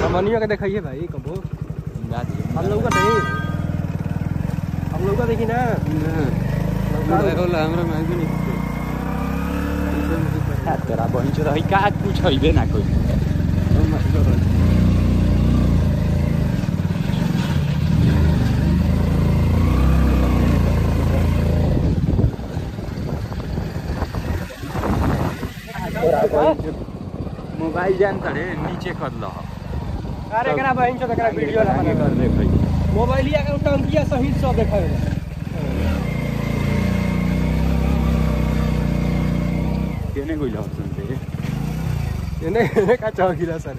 सामानिया के दिखाइए भाई कबो हम लोग का नहीं हम लोग का देखी ना। होला हमरा में भी नहीं तेरा बहिन छोरा है का कुछ हइबे ना कोई मोबाइल जान तड़े नीचे कर लो। अरे करा बहन चो करा वीडियो बना कर दे भाई। मोबाइलिया के टंकिया सहित सब देखावे केने कोई हसन सुनते एने का चौकीला सर।